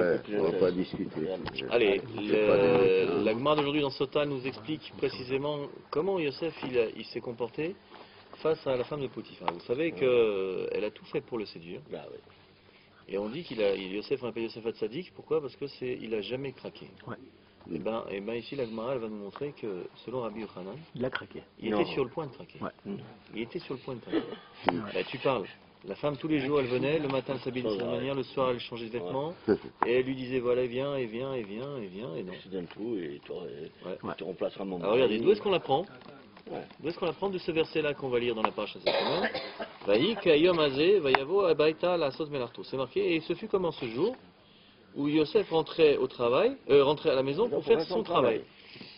Ouais, on va pas discuter. Allez, C'est pas des mecs, le- la Gemara d'aujourd'hui dans Sota nous explique précisément comment Yosef il, s'est comporté face à la femme de Potiphar. Vous savez qu'elle a tout fait pour le séduire. Bah oui. Et on dit qu'il a, il- Yosef, on appelle Yosef Hatzadik, pourquoi? Parce que c'est, il a jamais craqué. Ouais. Et ben, et ben ici la Gemara elle va nous montrer que selon Rabbi Yochanan, Il a craqué. il Non. était sur le point de craquer. Ouais. Il était sur le point de craquer. Ouais. Bah, tu parles. La femme, tous les jours, elle venait, le matin, elle s'habillait de cette manière, le soir, elle changeait de vêtements, et elle lui disait, voilà, viens, et viens, et viens, et viens, et non. Tu donnes tout et tu, remplaceras mon Alors regardez, d'où est-ce qu'on l'apprend. D'où est-ce qu'on l'apprend de ce verset-là qu'on va lire dans la paracha cette semaine la. C'est marqué, et ce fut comme en ce jour où Yosef rentrait au travail, euh, rentrait à la maison pour faire son travail.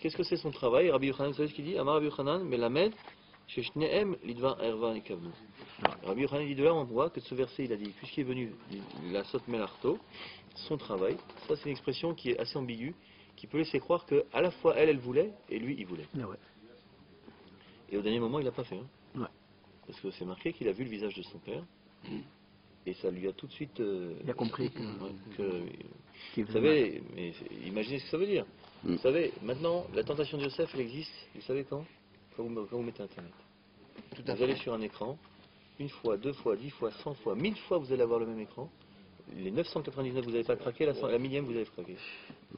Qu'est-ce que c'est son travail Rabbi Yochanan, vous savez ce qu'il dit Amar Rabbi Yochanan, erva ikavnu. Rabbi Yochanan dit de là on voit que de ce verset il a dit, puisqu'il est venu la sot melarto, son travail, ça c'est une expression qui est assez ambiguë, qui peut laisser croire que à la fois elle, elle voulait, et lui, il voulait. Ah ouais. Et au dernier moment, il l'a pas fait. hein. Ouais. Parce que c'est marqué qu'il a vu le visage de son père. Et ça lui a tout de suite. euh, Il a compris que- vous savez, mais imaginez ce que ça veut dire. Mm. Vous savez, maintenant, la tentation de Joseph, elle existe. Vous savez quand? Quand vous, quand vous mettez Internet. Vous allez sur un écran, une fois, deux fois, dix fois, cent fois, mille fois, vous allez avoir le même écran. Les 999, vous n'avez pas craqué, la, cent- la millième, vous avez craqué.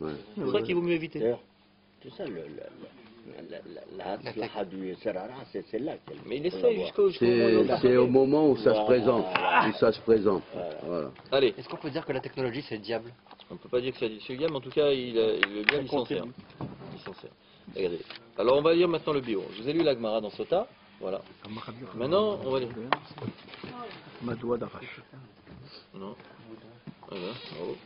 Ouais. C'est ça qu'il vaut mieux éviter. D'ailleurs, c'est ça le, le, le- la, la, la, du Serrara, c'est celle-là qu'elle Mais il essaye jusqu'au jusqu'au moment où il C'est va c'est au moment où ça se présente. Où ça se présente. Voilà. Allez, Est-ce qu'on peut dire que la technologie c'est le diable On ne peut pas dire que c'est c'est le gamme, en tout cas, il, a- le gamme, il s'en sert. Il s'en sert. Regardez. Alors, on va lire maintenant le bio. Je vous ai lu la Gemara dans Sota. Voilà. Maintenant, on va lire. Madoua d'Arash. Non. Voilà. bravo.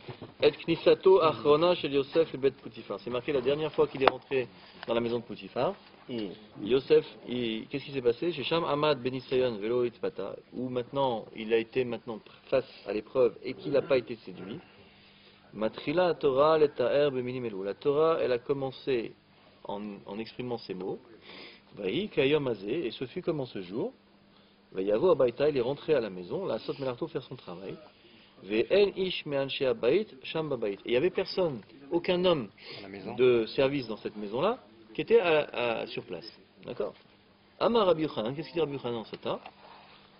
Et knisato achrona chez Yosef et Bet Poutifar. C'est marqué la dernière fois qu'il est rentré dans la maison de Poutifar. Hum. Yosef, qu'est-ce qui s'est passé? Chez Sham Ahmad Benisayon Velo Itpata, où maintenant il a été maintenant face à l'épreuve et qu'il n'a pas été séduit. Matrila Torah letaher b'minimelu. La Torah, elle a commencé en, en exprimant ces mots. Et ce fut comme en ce jour. Vayavo abaita, il est rentré à la maison, la sot melarto faire son travail. Ve'en ish me'anshe abayit sham babayit. Et il n'y avait personne, aucun homme de service dans cette maison-là qui était à- à- sur place. D'accord? Amar Rabbi qu'est-ce qu'il dit Rabbi Yochanan en ce temps?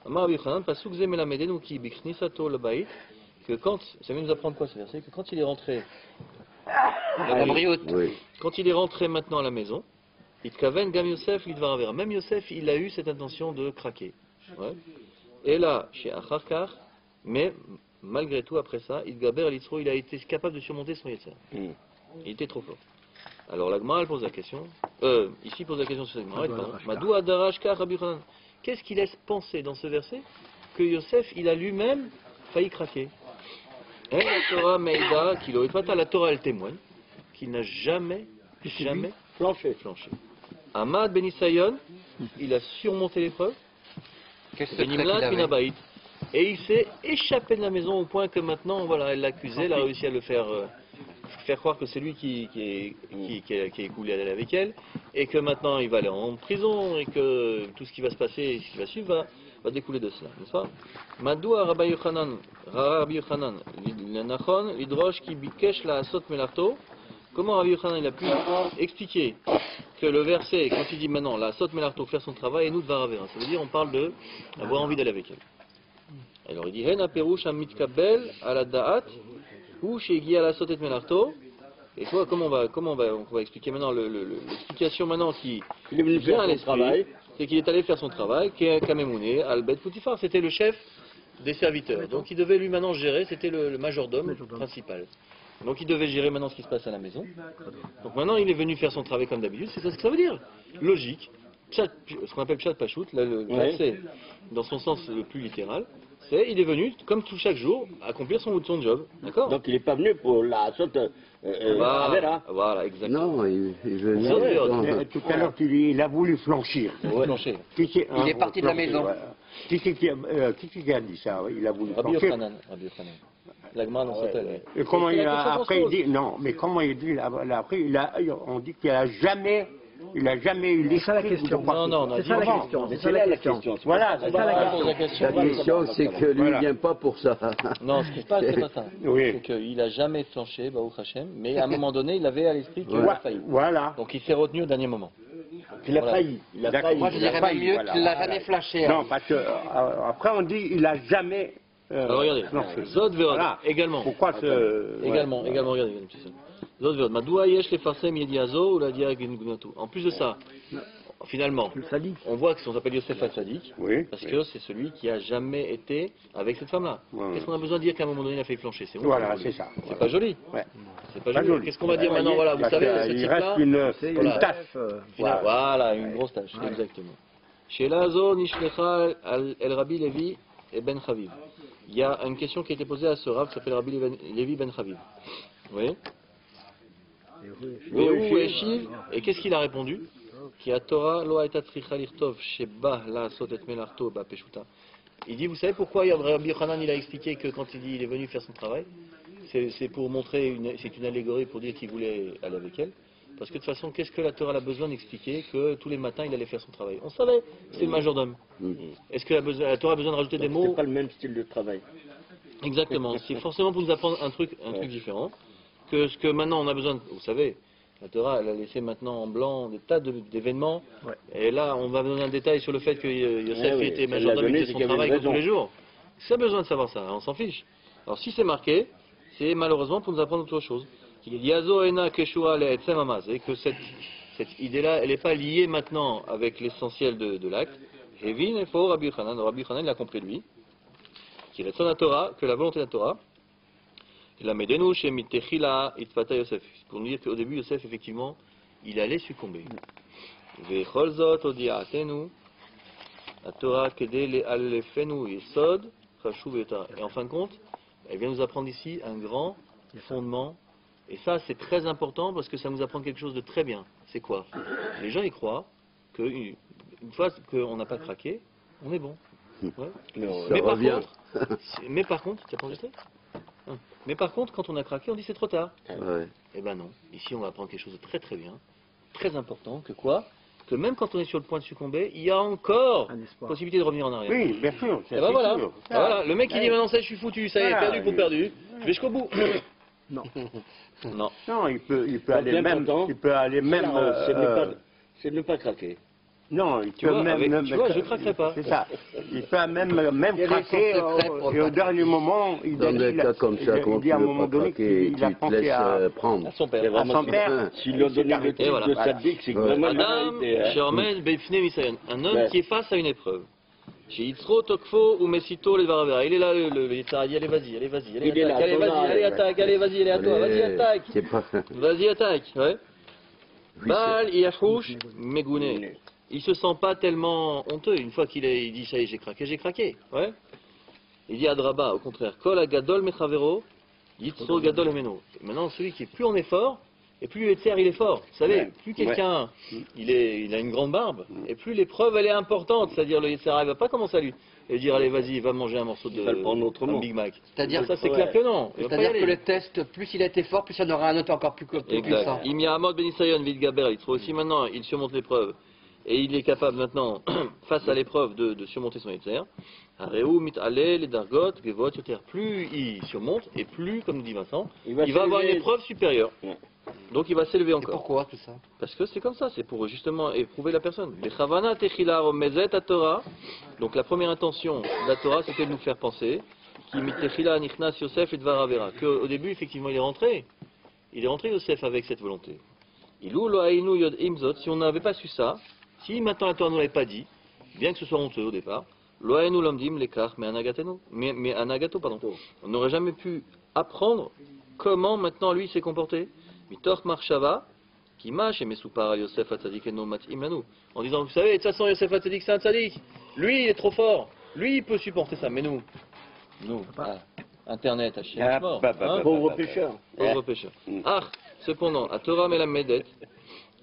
Amar Rabbi Yochanan, pasuk ze melamedenu ki bichnisato le bayit, que quand, ça vient nous apprendre quoi ce verset? Que quand il est rentré, La brioute. Oui. quand il est rentré maintenant à la maison, Itkaven Gam Yosef Lidvar Avera. Même Yosef, il a eu cette intention de craquer. Ouais. Et là, chez Acharkar, mais malgré tout, après ça, Idgaber Alitzro, il a été capable de surmonter son Yetzer. Hum. Il était trop fort. Alors la Gemara, elle pose la question. Euh, ici, pose la question sur Madou Rabbi Yochanan. Qu'est-ce qui laisse penser dans ce verset que Yosef, il a lui-même failli craquer? Et la Torah Meida, la Torah, elle témoigne qu'il n'a jamais, jamais Plancher. flanché. Ahmad Benisayon, il a surmonté l'épreuve. Minabaït. Et il s'est échappé de la maison au point que maintenant, voilà, elle l'accusait, elle a réussi à le faire, euh, faire croire que c'est lui qui, qui, est, qui, qui, est- qui est coulé avec elle, et que maintenant il va aller en prison, et que tout ce qui va se passer, ce qui va suivre, va, va découler de cela, n'est-ce pas? Madoua Rabbi Yochanan, Rabbi Yochanan, Lidrosh qui bikesh la asot melarto. Comment Rabbi Yochanan il a pu expliquer que le verset, quand il dit maintenant la sot melarto faire son travail, et nous de varavera, ça veut dire on parle de avoir envie d'aller avec elle. Alors il dit Hen aperush mitkabel à la da'at ou sotet melarto. Et toi, comment on va, comment on va, on va expliquer maintenant le- le- le- l'explication maintenant qui Il est venu vient à son l'esprit, travail. c'est qu'il est allé faire son travail, qui est Kamemouné, Albet Poutifar, c'était le chef des serviteurs. Donc il devait lui maintenant gérer, c'était le, le majordome Majordome. principal. Donc il devait gérer maintenant ce qui se passe à la maison. Donc maintenant il est venu faire son travail comme d'habitude, c'est ça ce que ça veut dire. Logique. Pshat- ce qu'on appelle Pshat Pachout, là, le verset, dans son sens le plus littéral, c'est il est venu, comme tout chaque jour, accomplir son, son job. D'accord? Donc il n'est pas venu pour la saute euh, euh, voilà, Avera. voilà, exactement. Non, il, il venait. Dans- Euh, Tout à l'heure, tu dis, il a voulu flanchir. Ouais. Qui c'est- Il est hein, parti de la flancher, maison. voilà. Qui c'est qui, a- euh, qui qui a dit ça? Il a voulu Rabbi flancher. Yochanan. Dans Ouais, ouais. Et comment il a, après il dit non, mais comment il dit là, là, après il a, on dit qu'il a jamais il n'a jamais eu C'est ça la l'esprit question. Non, non, non, C'est ça la question. C'est la question. Voilà, C'est ça la question. La question, c'est que lui, Voilà. il vient pas pour ça. Non, ce qui se passe, c'est pas ça. Oui. C'est qu'il a jamais flanché, Baruch Hashem, mais à un moment donné, il avait à l'esprit qu'il Ouais. a failli. Voilà. Donc il s'est retenu au dernier moment. Il a failli. Il a D'accord. failli. Moi, je dirais même mieux qu'il l'a jamais flashé. Non, parce que euh, après on dit il a jamais. Euh, Alors regardez, flanché. Zod Veod, Voilà. également. Pourquoi ce. Également, ouais. également, regardez, regardez. Zod Veod, Madoua yesh le farsem yedi azo ou la dia gnatu. En plus de ça, finalement, on voit que son s'appelle Yosef Hatzadik, Oui. parce que c'est celui qui a jamais été avec cette femme-là. Ouais. Qu'est-ce qu'on a besoin de dire qu'à un moment donné, il a failli flancher C'est bon, Voilà, c'est ça. C'est pas joli. Ouais. C'est pas Pas joli. joli. Qu'est-ce qu'on va dire maintenant? Voilà, vous savez, ce il reste une, C'est une euh, Voilà, Voilà. voilà, une grosse tâche, exactement. Chez Lazo, Nishlecha, El Rabbi Levi et Ben Chaviv. Il y a une question qui a été posée à ce Rav qui s'appelle Rabbi Levi- Levi Ben Chaviv. Vous voyez et oui, Et où Eshiv Et qu'est-ce qu'il a répondu. Il dit, vous savez pourquoi Rabbi Yochanan il a expliqué que quand il dit il est venu faire son travail, c'est pour montrer, une- c'est une allégorie pour dire qu'il voulait aller avec elle. Parce que de toute façon, qu'est-ce que la Torah a besoin d'expliquer Que tous les matins il allait faire son travail? On savait, c'est le majordome. Mm. Est-ce que la, Torah a besoin de rajouter des mots? C'est pas le même style de travail. Exactement. C'est forcément pour nous apprendre un truc, un truc différent. Que ce que maintenant on a besoin, de- vous savez, la Torah, elle a laissé maintenant en blanc des tas d'événements. Ouais. Et là, on va donner un détail sur le fait que euh, Yosef oui, était majordome et son travail comme tous les jours. Ça a besoin de savoir ça, on s'en fiche. Alors si c'est marqué, c'est malheureusement pour nous apprendre autre chose. Et que cette, cette idée-là, elle n'est pas liée maintenant avec l'essentiel de, de l'acte. Hevin et fort Rabbi Yochanan. Rabbi Yochanan, il a compris lui. Qui est la Torah, que la volonté de la Torah, la Medenu chez Mitechila Itfata Yosef. Pour nous dire qu'au début, Yosef, effectivement, il allait succomber. Vechol zot odiatenu, la Torah kede le alefenu yesod, chashuv eta. Et en fin de compte, elle vient nous apprendre ici un grand fondement. Et ça, c'est très important parce que ça nous apprend quelque chose de très bien. C'est quoi? Les gens y croient que une une fois qu'on n'a pas craqué, on est bon. Ouais. Mais par revient. contre, c'est- mais par contre, tu as pas enregistré Hein. Mais par contre, quand on a craqué, on dit c'est trop tard. Ouais. Eh ben non. Ici, on va apprendre quelque chose de très très bien, très important. Que quoi? Que même quand on est sur le point de succomber, il y a encore possibilité de revenir en arrière. Oui, bien sûr. Et ben voilà. sûr. voilà. Le mec qui dit maintenant ça, je suis foutu, ça y est, perdu pour perdu. Je vais jusqu'au bout. Non. non. Non, il peut, il peut aller même. Il peut aller même. Alors, c'est de ne euh, de ne pas craquer. Non, il Tu peut vois, même. avec- même- tu vois, je craquerai pas. C'est ça. Il peut même, même Il a des craquer. euh, et au dernier moment, il Dans il- des il- cas comme il- ça, il dit tu à un veux moment pas donné craquer, qu'il a pensé à, euh, prendre. À son père. à son père. S'il lui a donné le titre de sadique, c'est vraiment il a Adam, été, hein. Misayan. Un homme qui est face à une épreuve. Chez Yitzro, Tokfo ou Messito, les Varavera. Il est là, le, le, il dit allez, vas-y, allez, vas-y, allez, Il est attaque, là, allez, vas-y, allez, attaque, allez, vas-y, allez, à toi, vas-y, attaque. Vas-y, attaque, ouais. Baal, Yahouch, Megouné. Il se sent pas tellement honteux. Une fois qu'il il dit ça y est, j'ai craqué, j'ai craqué. Ouais. Il dit Adraba, au contraire, Kol Agadol Mechavero, Yitzro Gadol Emeno. Maintenant, celui qui est plus en effort, et plus Yetzer il est fort. Vous savez, Ouais. plus quelqu'un il, est, il a une grande barbe, et plus l'épreuve elle est importante. C'est-à-dire le Yetzer il va pas commencer à lui et dire allez vas-y, va manger un morceau de Il va le prendre autrement. un Big Mac. C'est-à-dire ça c'est ouais. clair que non. Il va C'est-à-dire que le test, plus il a été fort, plus il y en aura un autre encore plus, plus puissant. Il y a Amod Benisayon, Gaber, il trouve aussi maintenant, il surmonte l'épreuve. Et il est capable maintenant, face à l'épreuve, de, de surmonter son Yetzer. Plus il surmonte, et plus, comme dit Vincent, il va, avoir une épreuve supérieure. Ouais. Donc il va s'élever encore. pourquoi tout ça Parce que c'est comme ça, c'est pour justement éprouver la personne. Donc la première intention de la Torah, c'était de nous faire penser Yosef et. Qu'au début, effectivement, il est rentré. Il est rentré Yosef avec cette volonté. Ilou lo hainu yod imzot. Si on n'avait pas su ça, si maintenant la Torah ne l'avait pas dit, bien que ce soit honteux au départ, mais anagato, pardon. On n'aurait jamais pu apprendre comment maintenant lui s'est comporté. Mitor marshava, qui mâche et Messoupar Yosef Hatzadik et non Matim Lanou. En disant, vous savez, de toute façon, Yosef Hatzadik, c'est un tzadik. Lui, il est trop fort. Lui, il peut supporter ça. Mais nous, nous, ah, Internet, à chier, Ah, mort. bah, bah, Hein bah, Pauvre pêcheur. Pauvre pécheur. Mm. Ah, cependant, à Torah Melamedet,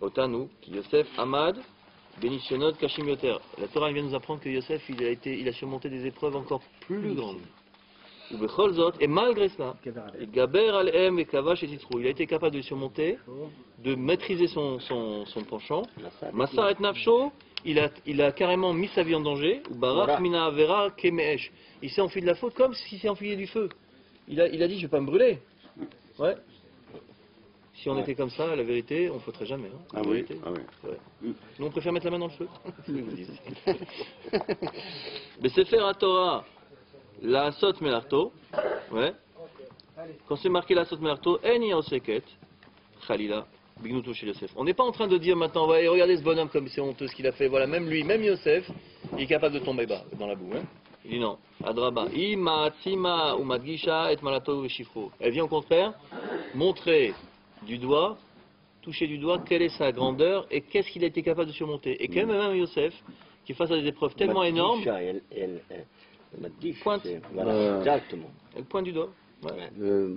Otanu, qui Yosef Ahmad, Benishionot Kashim Yoter. La Torah vient nous apprendre que Yosef, il a, été, il a surmonté des épreuves encore plus grandes. Et malgré cela, il gaber al-em et kavash et titrou. Il a été capable de surmonter, de maîtriser son, son, son penchant. Massar et nafsho, il a, il a carrément mis sa vie en danger. Il s'est enfui de la faute comme s'il s'est enfuyé du feu. Il a, il a dit, je vais pas me brûler. Ouais. Si on Ouais. était comme ça, la vérité, on ne faudrait jamais. hein, la Ah oui, ah oui. Nous, on préfère mettre la main dans le feu. Mais c'est faire à Torah, la sot melarto, ouais. Quand c'est marqué la sot melarto, en yaoseket, khalila, bignuto chez Yosef. On n'est pas en train de dire maintenant, ouais, regardez ce bonhomme comme c'est honteux ce qu'il a fait. Voilà, même lui, même Yosef, il est capable de tomber bas, dans la boue. Hein. Il dit non, adraba. Ima, tzima, ou madgisha, et malato, shifro. Elle vient au contraire montrer du doigt toucher du doigt quelle est sa grandeur et qu'est-ce qu'il a été capable de surmonter. Et quand même, même Yosef, qui est face à des épreuves tellement énormes, Madisha, elle, elle, elle, Madisha, Pointe. Voilà, Euh. exactement. elle pointe du doigt. Ouais. Euh.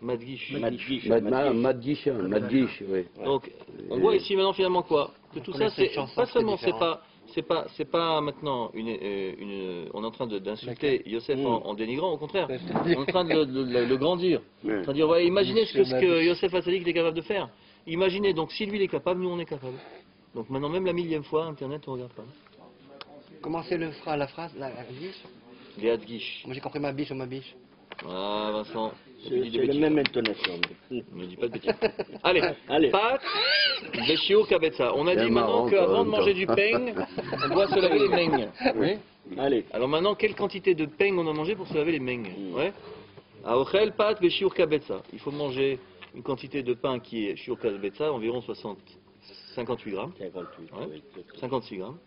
Madgish. Madisha, Mad- Ma- Madisha. Madgish, Madgish, oui. Donc, on voit ici maintenant finalement quoi Que tout ça, c'est pas seulement, c'est pas, c'est pas, c'est pas maintenant une, euh, une, on est en train de- d'insulter Yosef en, en dénigrant, au contraire, on est en train de le, de le- le grandir. En train de dire, ouais, imaginez ce que, ce que Yosef Hatzadik est capable de faire. Imaginez, donc si lui il est capable, nous on est capable. Donc maintenant, même la millième fois, Internet, on regarde pas. Comment c'est le fra- la phrase la, la biche Les Hadgish. Moi j'ai compris ma biche ou ma biche. Ah, Vincent, C'est la même intonation. Ne dis pas de bêtises. Allez, Allez. pâte, béchio, kabetza. On a dit maintenant qu'avant de manger du peigne, on doit se laver les meignes. Oui. Allez. Alors maintenant, quelle quantité de peigne on a mangé pour se laver les meignes Mm. Ouais. Aochel, pâte, béchio, kabetza. Il faut manger une quantité de pain qui est shiur kabetza, environ 60, 58 grammes, 58. Ouais. oui, c'est ça. 56 grammes.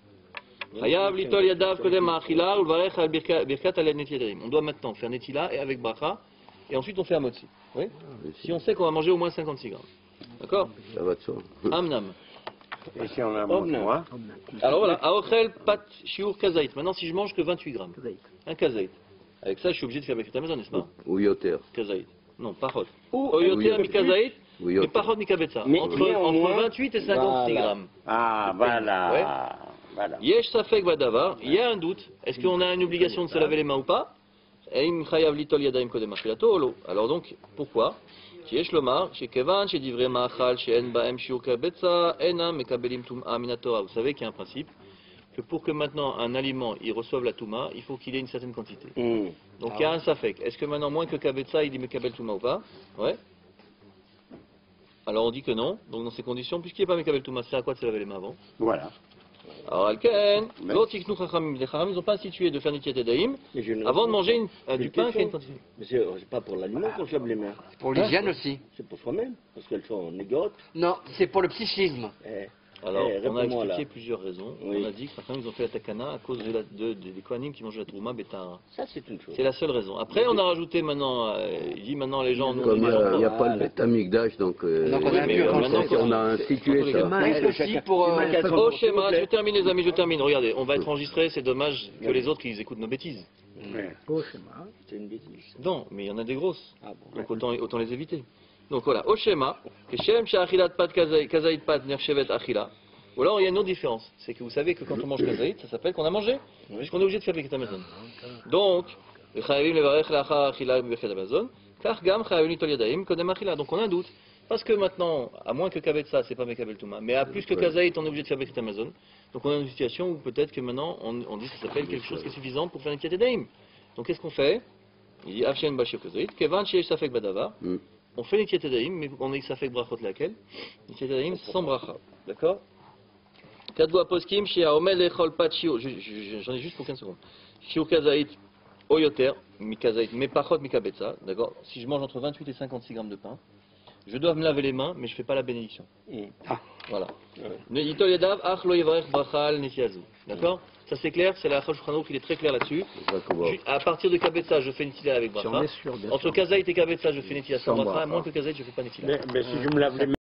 On doit maintenant faire netila et avec bracha, et ensuite on fait amotzi. Oui Si on sait qu'on va manger au moins 56 grammes. D'accord Ça va de soi. Amnam. Et si on a non. droit, Alors voilà, Aochel pat shiur kazaït. Maintenant, si je mange que 28 grammes, un kazaït. Avec ça, je suis obligé de faire mes maison, n'est-ce pas Ou Yoter. Kazaït. Non, pachot. Ou yoter mi kazaït, Ou mais pachot mi kabetza. Mais Entre, néanmoins, entre 28 et 56 voilà. grammes. ah, voilà. Voilà. Yesh safek badavar, il y a un doute. Est-ce qu'on a une obligation de se laver les mains ou pas Alors donc, pourquoi. Vous savez qu'il y a un principe que pour que maintenant un aliment il reçoive la touma, il faut qu'il ait une certaine quantité. Hum. Donc il y a un safek. Est-ce que maintenant moins que kabetza, il dit mekabel touma ou pas Ouais. Alors on dit que non. Donc dans ces conditions, puisqu'il n'y a pas mekabel touma, c'est à quoi de se laver les mains avant Voilà. Alors, Alken, l'autre Chachamim, les Chachamim n'ont pas institué de faire j'ai une avant de manger une- euh, du pain qui a une question. quantité. Mais c'est pas pour l'aliment qu'on se lave les mains. Pour l'hygiène aussi. C'est pour soi-même. Parce qu'elles sont négotes. Non, c'est pour le psychisme. Eh, Alors, Eh, on a expliqué là. plusieurs raisons. Oui. On a dit que Chachamim, ils ont fait la takana à cause de la, de- de- des Kohanim qui mangent la trouma bétara. ça, c'est une chose. C'est la seule raison. Après, on a rajouté maintenant, euh, il dit maintenant les gens... Comme il n'y a, pas le Betamikdash, donc euh, Donc, on a institué ça. euh, Oh s'il je termine les amis, je termine. Regardez, on va être enregistré, c'est dommage que les autres qu'ils écoutent nos bêtises. Ouais. C'est une bêtise. Non, mais il y en a des grosses. Ah bon. Donc autant, autant les éviter. Donc voilà, au schéma, Keshem Shachilat Pat Kazaït Pat Nershevet Achila. Ou alors il y a une autre différence, c'est que vous savez que quand on mange Kazaït, ça s'appelle qu'on a mangé, puisqu'on est obligé de faire Birkat Amazon. Donc. Donc on a un doute, parce que maintenant, à moins que Kabetza, c'est pas Mekabel Touma, mais à plus que. Kazaït, on est obligé de faire Birkat Amazon. Donc on a une situation où peut-être que maintenant, on, on dit que ça s'appelle quelque chose qui est suffisant pour faire une Edaim. Donc qu'est-ce qu'on fait? Il dit Afshen Bashir Kazaït, Kevan Sheesh Safek Badavar. Mm. On fait Nitiat Edaim, mais on est Safek Brachot laquelle Nitiat Edaim sans bracha. D'accord Kadwa Poskim, Pat Shio. Je- je- J'en ai juste pour 15 secondes. Shio Kazaït, Oyoter, mi Kazaït, mais Pachot, mi Kabetza. D'accord Si je mange entre 28 et 56 grammes de pain, je dois me laver les mains, mais je ne fais pas la bénédiction. Hum. Voilà. D'accord Ça c'est clair, c'est la Shulchan il est très clair là-dessus. À partir de Kabetza, je fais Nitila avec Si on bracha. Entre. Kazaït et Kabetza, je fais Nitila sans Sans bracha. Moins que Kazaït, je ne fais pas Nitila. Mais, mais si je me lave les mains